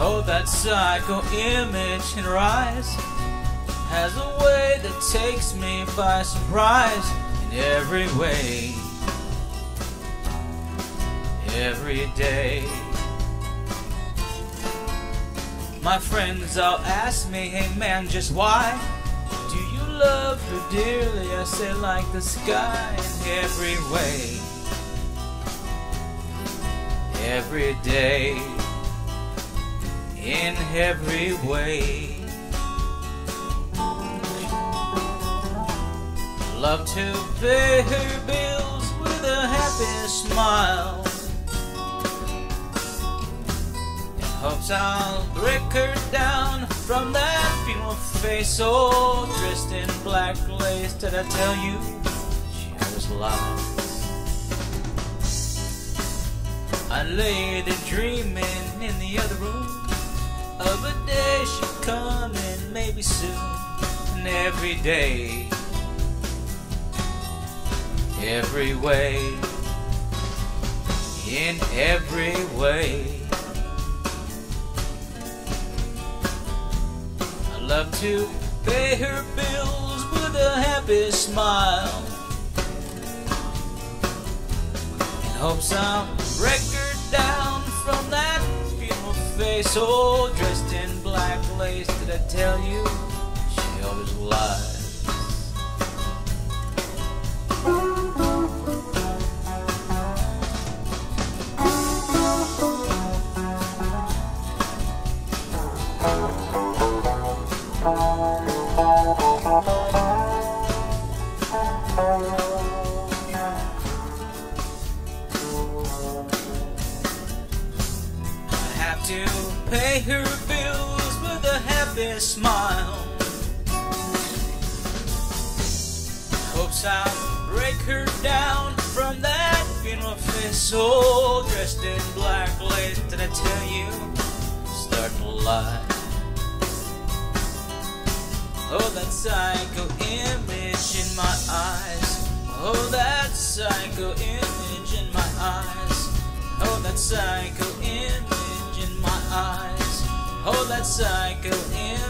Oh, that psycho image in her eyes has a way that takes me by surprise in every way, every day. My friends all ask me, hey man, just why do you love her dearly? I say, like the sky in every way, every day, in every way. Love to pay her bills with a happy smile. In hopes I'll break her down from that funeral face. Oh, dressed in black lace. Did I tell you she always lies? I lay there dreaming in the other room of a day she'd come and maybe soon. And every day, every way, in every way. I love to pay her bills with a happy smile. In hopes I'll break face. Dressed in black lace, did I tell you? She always lies. To pay her bills with a happy smile. Hopes I'll break her down from that funeral face. Oh, dressed in black lace, did I tell you? Starting to lie. Oh, that psycho image in my eyes. Oh, that psycho image in my eyes. Oh, that psycho image in